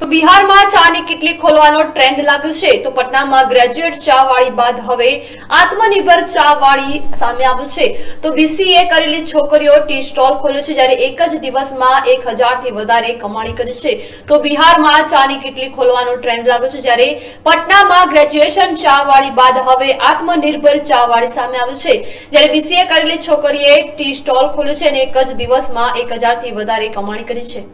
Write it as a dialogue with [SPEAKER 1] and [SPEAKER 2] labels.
[SPEAKER 1] તો બિહારમાં ચાની કિટલી ખોલવાનો ટ્રેન્ડ લાગ્યો છે? તો પટનામાં ગ્રેજ્યુએટ ચા વાળી બાદ હવે આત્મનિર્ભર ચા વાળી સામે આવ્યું છે. તો બીસીએ કરેલી છોકરીઓ ટી સ્ટોલ ખોલ્યો છે જ્યારે એક જ દિવસમાં એક હજારથી વધારે કમાણી કરી છે. તો બિહારમાં ચાની કિટલી ખોલવાનો ટ્રેન્ડ લાગ્યો છે જ્યારે પટનામાં ગ્રેજ્યુએશન ચા વાળી બાદ હવે આત્મનિર્ભર ચા વાળી સામે આવ્યું છે. જ્યારે બીસીએ કરેલી છોકરીએ ટી સ્ટોલ ખોલ્યો છે અને એક જ દિવસમાં એક હજારથી વધારે કમાણી કરી છે.